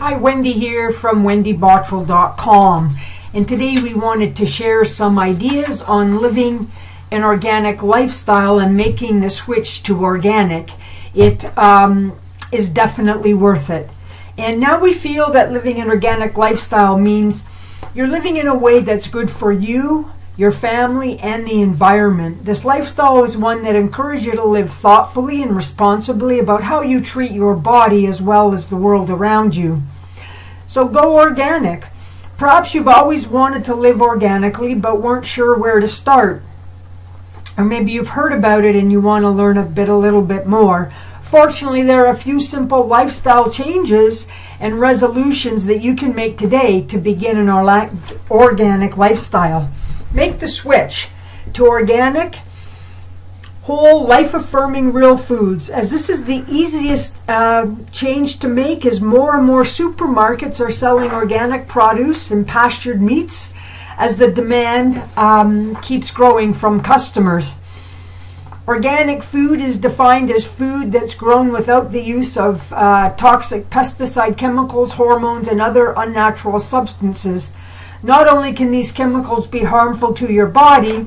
Hi, Wendy here from wendybottrell.com. And today we wanted to share some ideas on living an organic lifestyle and making the switch to organic. It um, is definitely worth it. And now we feel that living an organic lifestyle means you're living in a way that's good for you, your family, and the environment. This lifestyle is one that encourages you to live thoughtfully and responsibly about how you treat your body as well as the world around you. So go organic. Perhaps you've always wanted to live organically but weren't sure where to start. Or maybe you've heard about it and you want to learn a bit a little bit more. Fortunately, there are a few simple lifestyle changes and resolutions that you can make today to begin an organic lifestyle. Make the switch to organic, whole, life-affirming real foods, as this is the easiest uh, change to make as more and more supermarkets are selling organic produce and pastured meats as the demand um, keeps growing from customers. Organic food is defined as food that's grown without the use of uh, toxic pesticide chemicals, hormones, and other unnatural substances. Not only can these chemicals be harmful to your body,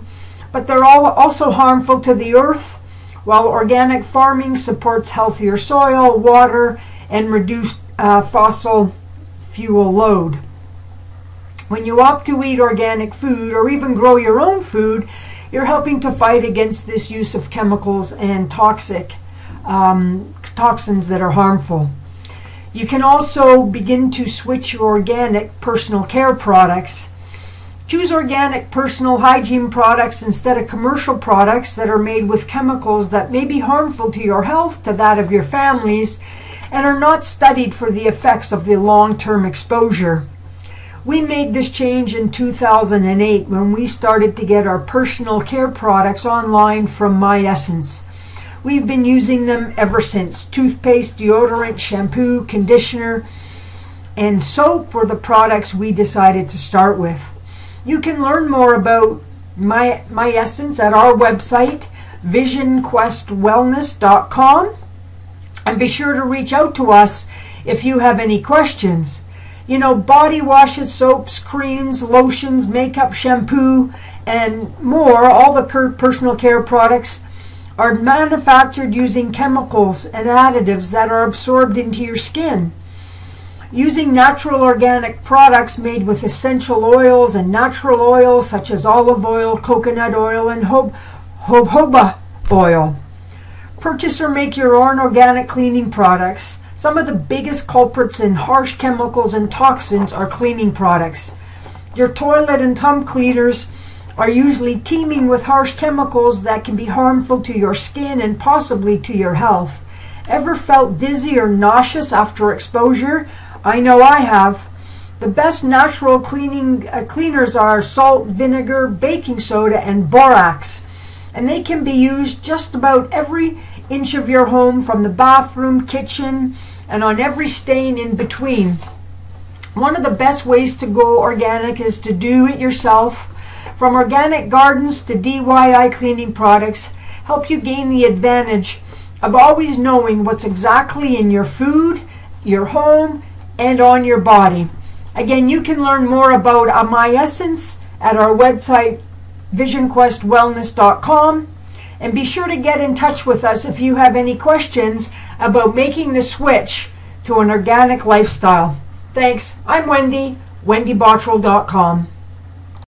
but they're all also harmful to the earth, while organic farming supports healthier soil, water, and reduced uh, fossil fuel load. When you opt to eat organic food or even grow your own food, you're helping to fight against this use of chemicals and toxic um, toxins that are harmful. You can also begin to switch your organic personal care products. Choose organic personal hygiene products instead of commercial products that are made with chemicals that may be harmful to your health, to that of your families, and are not studied for the effects of the long-term exposure. We made this change in 2008 when we started to get our personal care products online from Miessence. We've been using them ever since. Toothpaste, deodorant, shampoo, conditioner, and soap were the products we decided to start with. You can learn more about My, Miessence at our website, visionquestwellness.com. And be sure to reach out to us if you have any questions. You know, body washes, soaps, creams, lotions, makeup, shampoo, and more, all the personal care products are manufactured using chemicals and additives that are absorbed into your skin. Using natural organic products made with essential oils and natural oils such as olive oil, coconut oil, and jojoba oil. Purchase or make your own organic cleaning products. Some of the biggest culprits in harsh chemicals and toxins are cleaning products. Your toilet and tub cleaners are usually teeming with harsh chemicals that can be harmful to your skin and possibly to your health. Ever felt dizzy or nauseous after exposure? I know I have. The best natural cleaning uh, cleaners are salt, vinegar, baking soda, and borax. And they can be used just about every inch of your home from the bathroom, kitchen, and on every stain in between. One of the best ways to go organic is to do it yourself from organic gardens to DIY cleaning products, help you gain the advantage of always knowing what's exactly in your food, your home, and on your body. Again, you can learn more about uh, Miessence at our website, visionquestwellness.com. And be sure to get in touch with us if you have any questions about making the switch to an organic lifestyle. Thanks. I'm Wendy, wendybottrell.com.